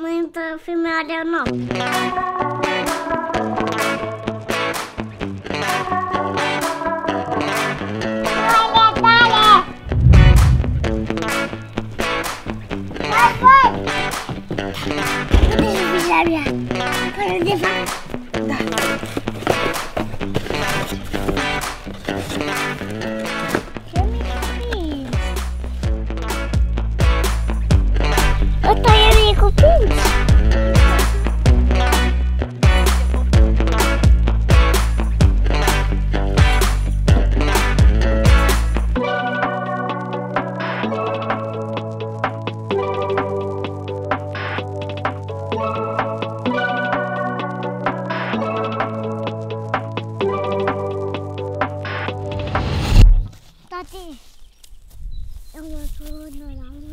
muita família não. Papai! Papai! Papai! Papai! 让我做那老鼠。